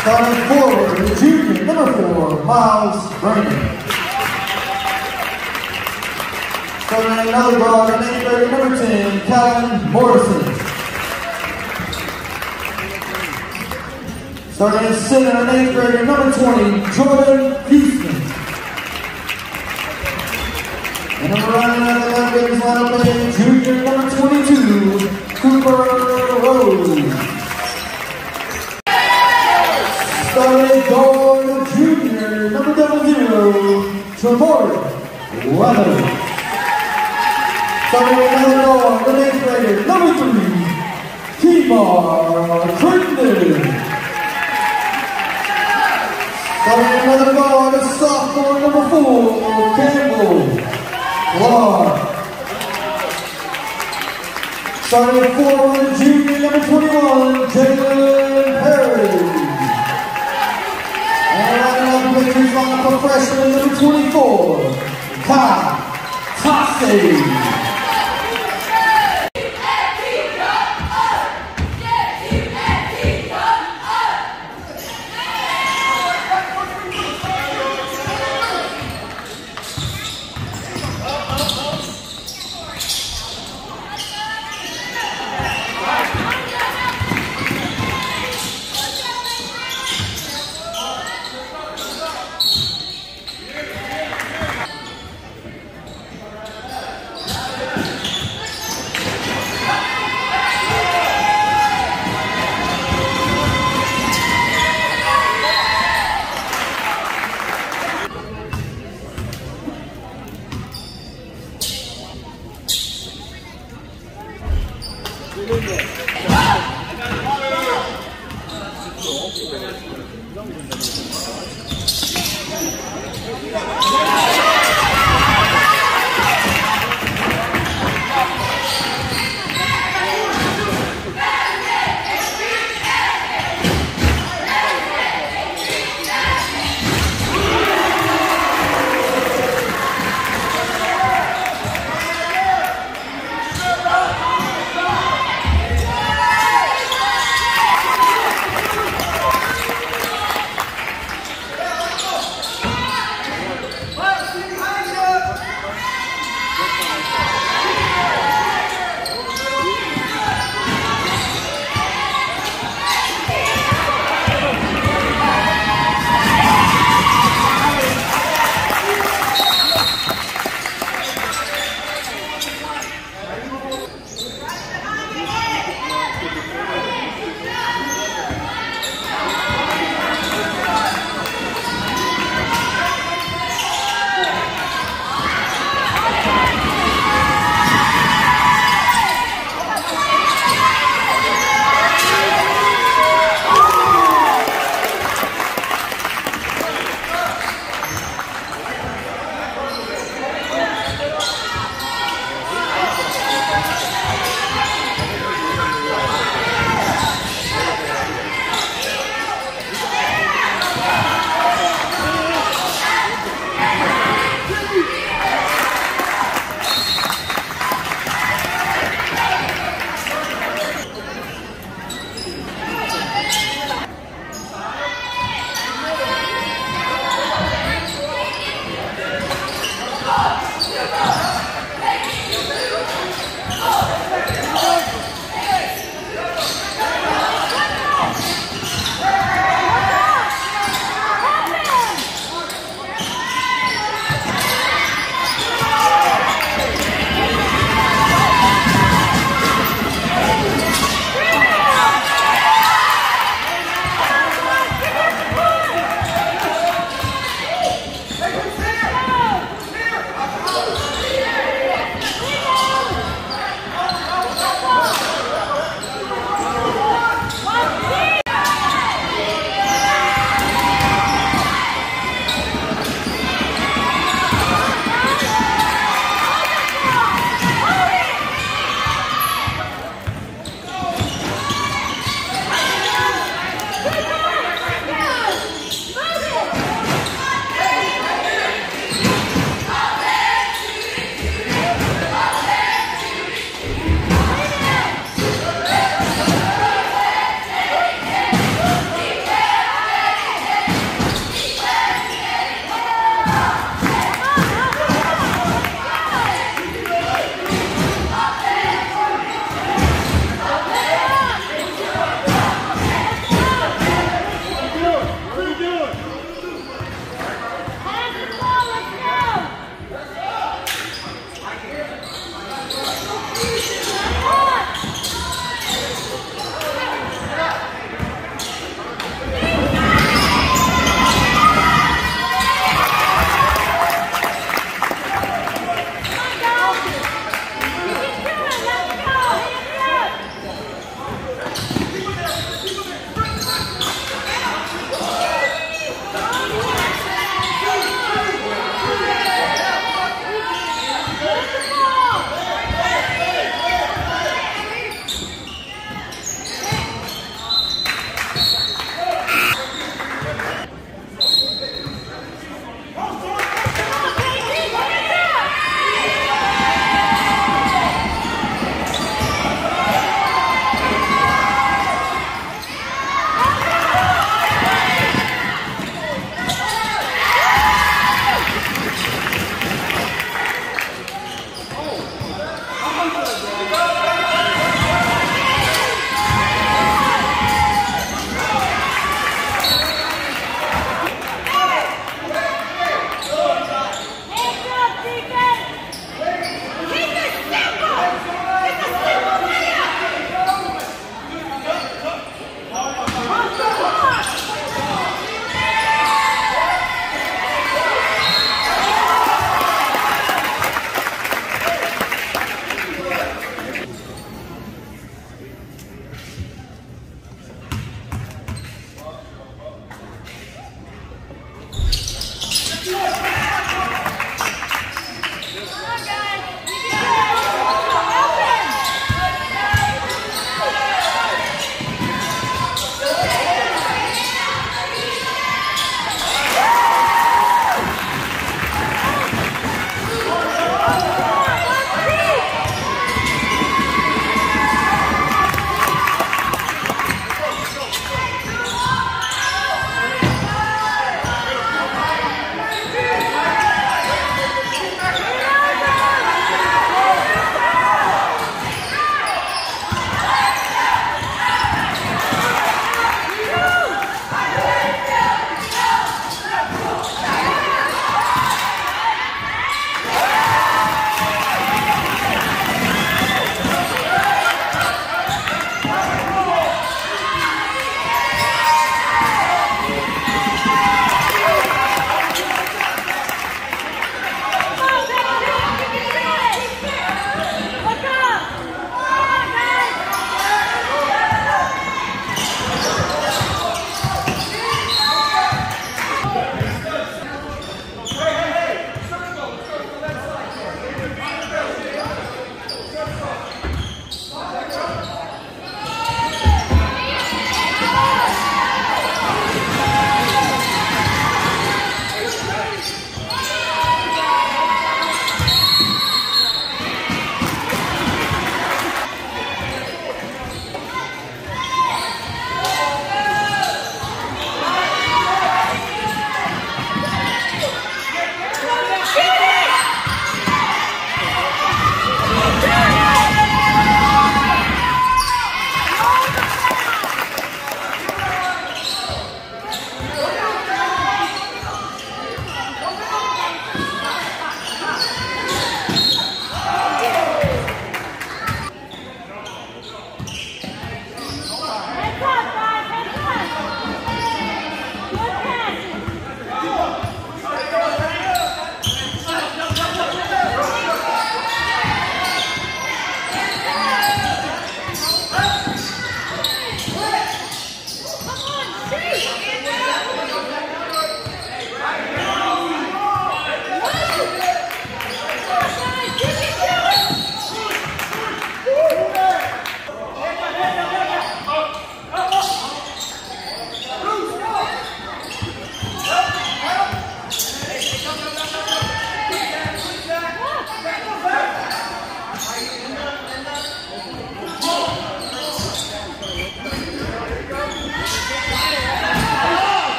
Starting forward, junior, number four, Miles Brandon. Starting another guard, grader, number 10, Calvin Morrison. Starting at center, the eighth grader, number 20, Jordan Houston. And number running out the left graders lineup is junior, number 22, Cooper Rose. Starting guard, junior, number double zero, Trevor Weather. Starting another guard, the eighth grader, number three, Kemar Crittenden. Starting another guard, a sophomore, number four, Campbell Clark. Starting forward, junior, number 21, Jalen Perry. Running up the victories line for freshman, number 24, Kai Tase.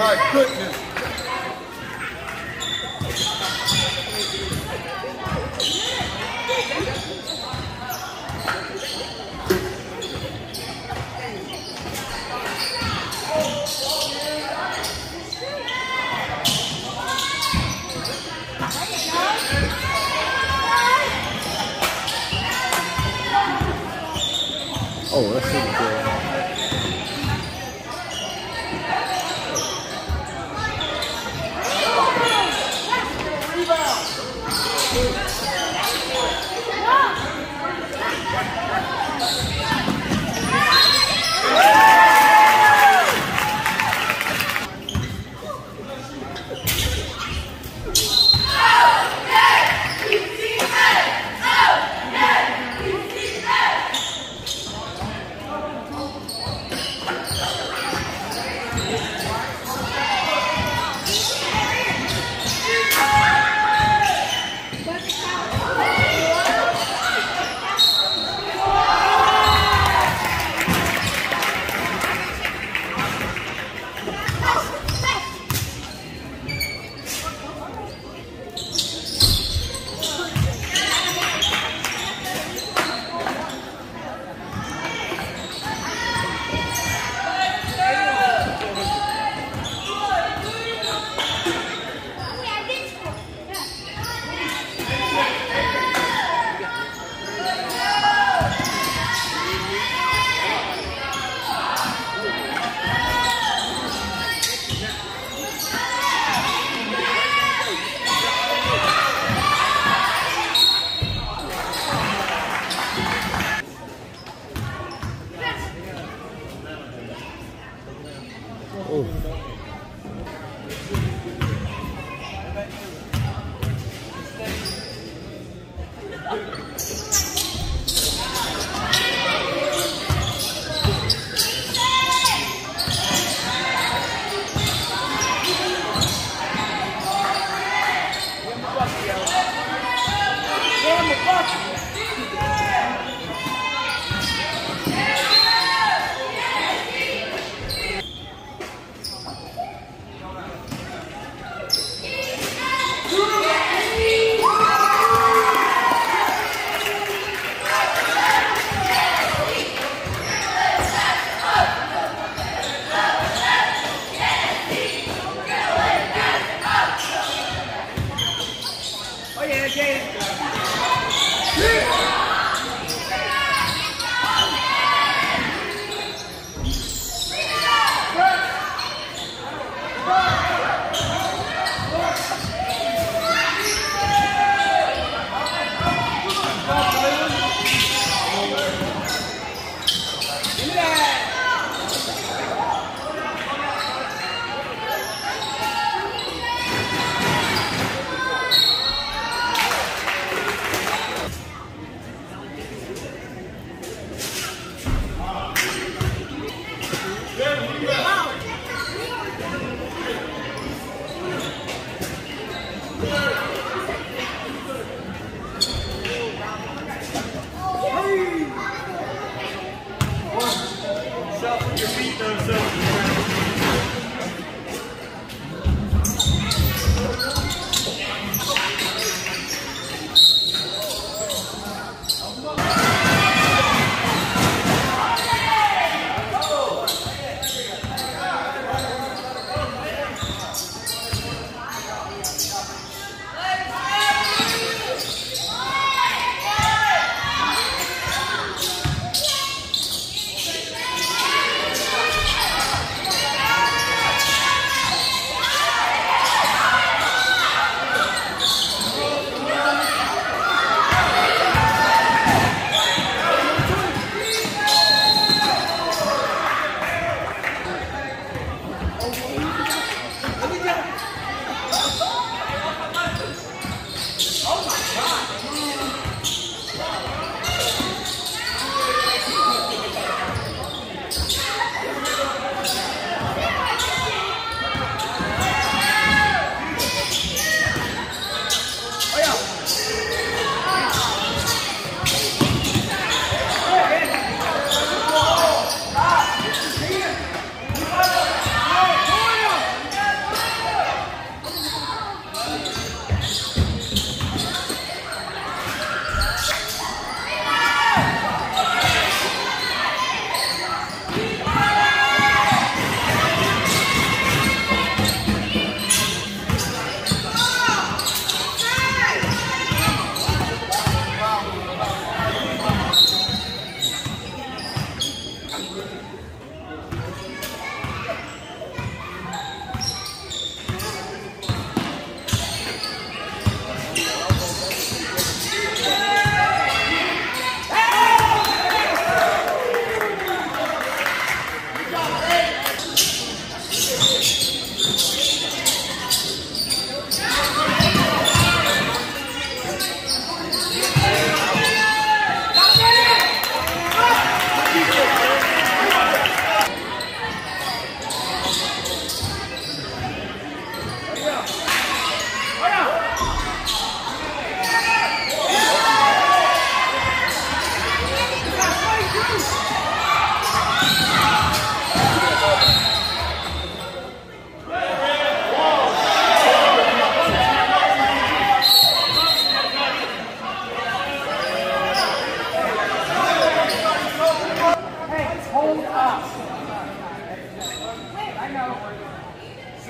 My goodness.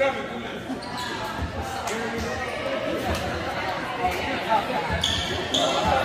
Thank you.